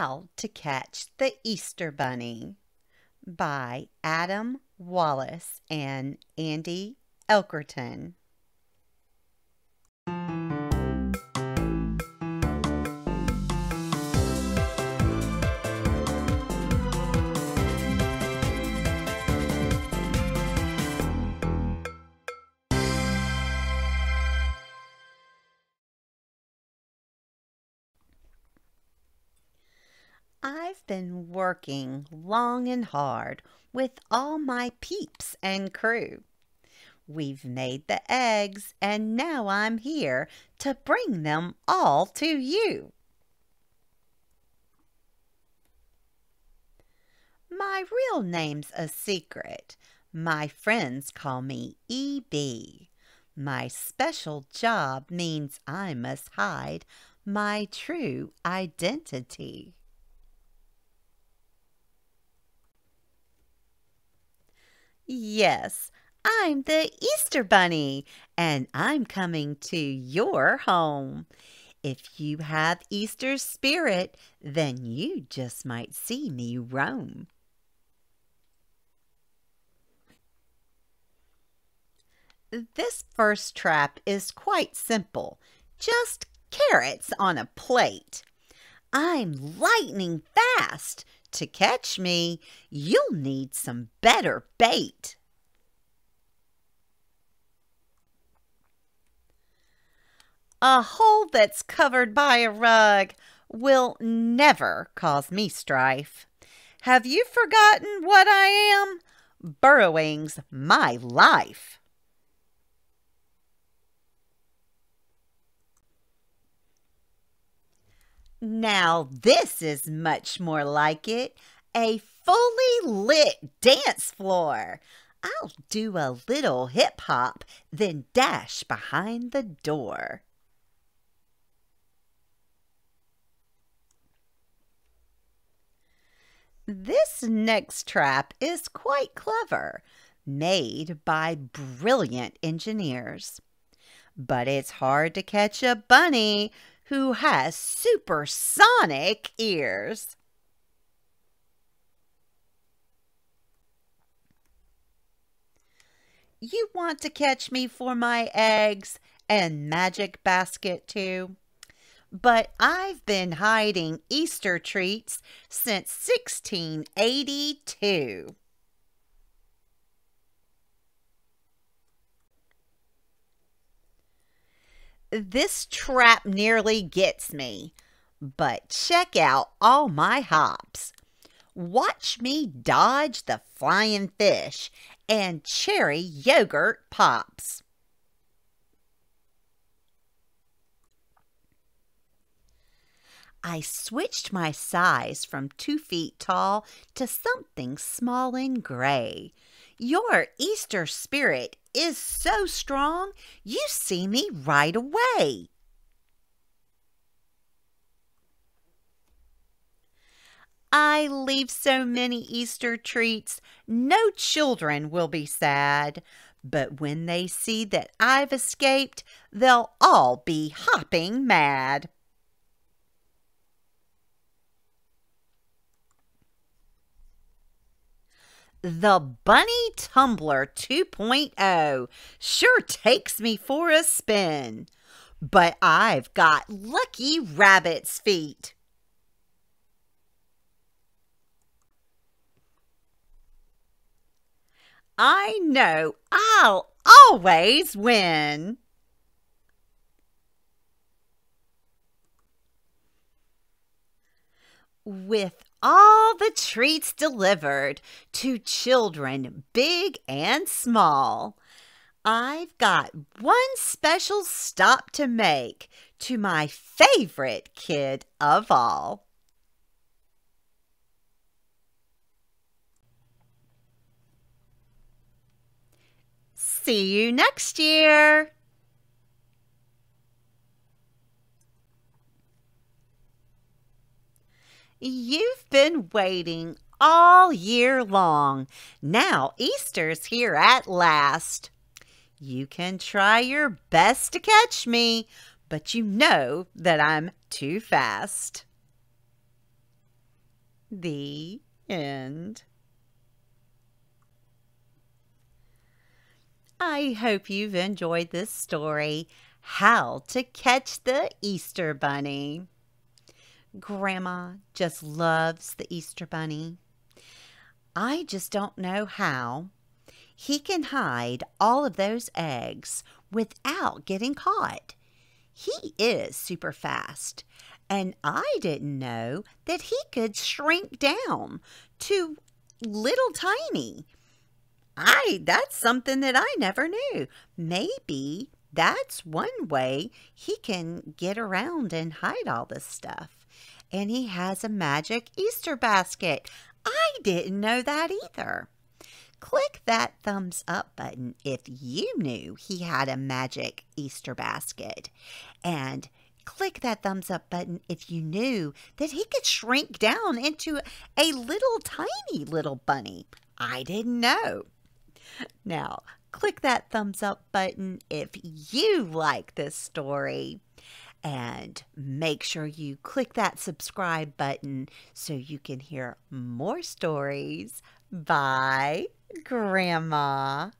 How to Catch the Easter Bunny by Adam Wallace and Andy Elkerton. I've been working long and hard with all my peeps and crew. We've made the eggs, and now I'm here to bring them all to you. My real name's a secret. My friends call me E.B. My special job means I must hide my true identity. Yes, I'm the Easter Bunny, and I'm coming to your home. If you have Easter spirit, then you just might see me roam. This first trap is quite simple. Just carrots on a plate. I'm lightning fast. To catch me, you'll need some better bait. A hole that's covered by a rug will never cause me strife. Have you forgotten what I am? Burrowing's my life. Now this is much more like it. A fully lit dance floor. I'll do a little hip hop, then dash behind the door. This next trap is quite clever, made by brilliant engineers. But it's hard to catch a bunny who has supersonic ears. You want to catch me for my eggs and magic basket too? But I've been hiding Easter treats since 1682. This trap nearly gets me. But check out all my hops. Watch me dodge the flying fish and cherry yogurt pops. I switched my size from two feet tall to something small and gray. Your Easter spirit is so strong, you see me right away. I leave so many Easter treats, no children will be sad. But when they see that I've escaped, they'll all be hopping mad. The Bunny Tumbler 2.0 sure takes me for a spin. But I've got lucky rabbit's feet. I know I'll always win. With all the treats delivered to children big and small. I've got one special stop to make to my favorite kid of all. See you next year. You've been waiting all year long. Now Easter's here at last. You can try your best to catch me, but you know that I'm too fast. The end. I hope you've enjoyed this story, How to Catch the Easter Bunny. Grandma just loves the Easter Bunny. I just don't know how he can hide all of those eggs without getting caught. He is super fast, and I didn't know that he could shrink down to little tiny. I that's something that I never knew. Maybe that's one way he can get around and hide all this stuff. And he has a magic Easter basket. I didn't know that either. Click that thumbs up button if you knew he had a magic Easter basket. And click that thumbs up button if you knew that he could shrink down into a little tiny little bunny. I didn't know. Now, click that thumbs up button if you like this story. And make sure you click that subscribe button so you can hear more stories by Grandma.